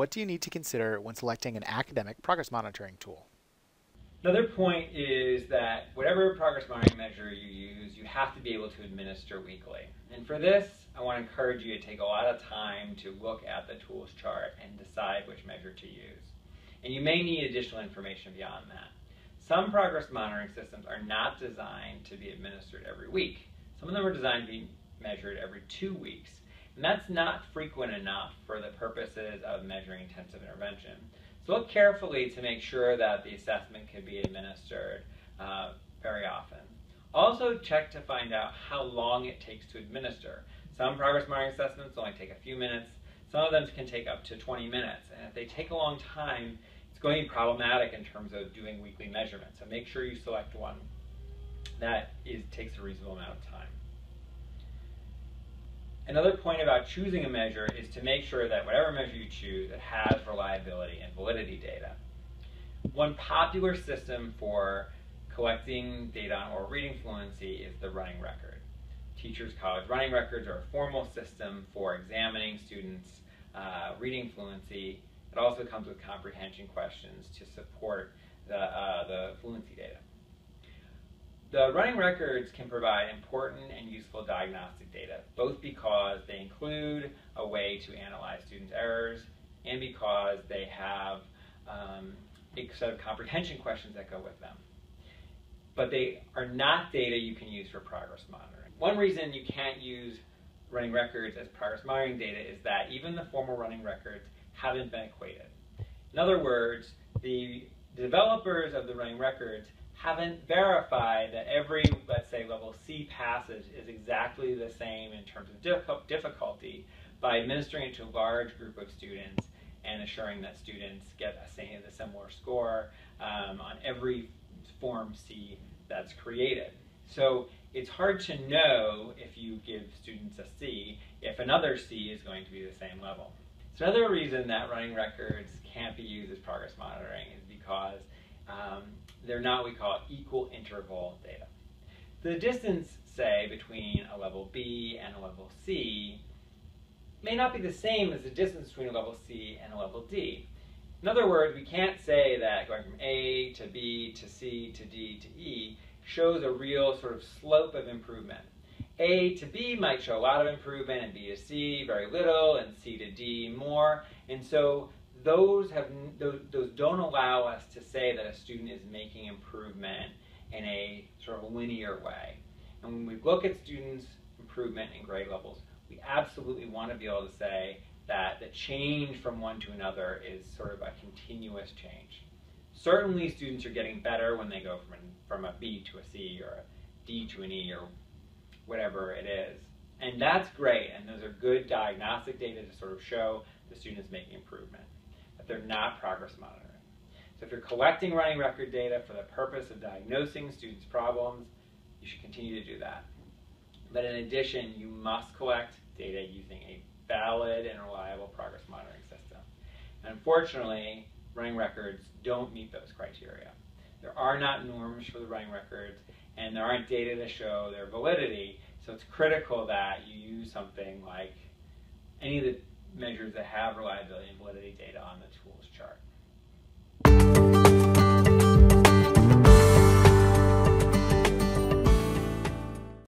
what do you need to consider when selecting an academic progress monitoring tool? Another point is that whatever progress monitoring measure you use, you have to be able to administer weekly. And for this, I want to encourage you to take a lot of time to look at the tools chart and decide which measure to use. And you may need additional information beyond that. Some progress monitoring systems are not designed to be administered every week. Some of them are designed to be measured every two weeks. And that's not frequent enough for the purposes of measuring intensive intervention. So look carefully to make sure that the assessment can be administered uh, very often. Also check to find out how long it takes to administer. Some progress monitoring assessments only take a few minutes. Some of them can take up to 20 minutes. And if they take a long time, it's going to be problematic in terms of doing weekly measurements. So make sure you select one that is, takes a reasonable amount of time. Another point about choosing a measure is to make sure that whatever measure you choose, it has reliability and validity data. One popular system for collecting data on oral reading fluency is the running record. Teachers College running records are a formal system for examining students' uh, reading fluency. It also comes with comprehension questions to support the, uh, the fluency data. The running records can provide important and useful diagnostic data, both because they include a way to analyze students' errors and because they have um, a set of comprehension questions that go with them. But they are not data you can use for progress monitoring. One reason you can't use running records as progress monitoring data is that even the formal running records haven't been equated. In other words, the developers of the running records haven't verified that every, let's say, level C passage is exactly the same in terms of difficulty by administering it to a large group of students and assuring that students get a, same, similar score um, on every form C that's created. So it's hard to know if you give students a C if another C is going to be the same level. So another reason that running records can't be used as progress monitoring is because um, they're not what we call equal interval data. The distance, say, between a level B and a level C may not be the same as the distance between a level C and a level D. In other words, we can't say that going from A to B to C to D to E shows a real sort of slope of improvement. A to B might show a lot of improvement, and B to C very little, and C to D more. And so those have those, those don't allow us to say that a student is making improvement in a sort of linear way. And when we look at students' improvement in grade levels, we absolutely want to be able to say that the change from one to another is sort of a continuous change. Certainly students are getting better when they go from, an, from a B to a C or a D to an E or whatever it is. And that's great, and those are good diagnostic data to sort of show the student is making improvement they're not progress monitoring. So if you're collecting running record data for the purpose of diagnosing students' problems, you should continue to do that. But in addition, you must collect data using a valid and reliable progress monitoring system. And unfortunately, running records don't meet those criteria. There are not norms for the running records, and there aren't data to show their validity, so it's critical that you use something like any of the measures that have reliability and validity data on the tools chart.